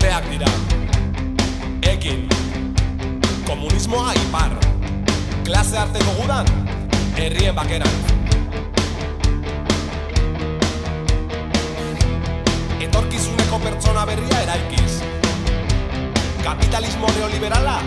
Barreak dira. Ekin Komunismoa ipar Klase arteko gudan Herrien bakeran. Etorkizuneko pertsona berria eraikiz. Kapitalismo neoliberala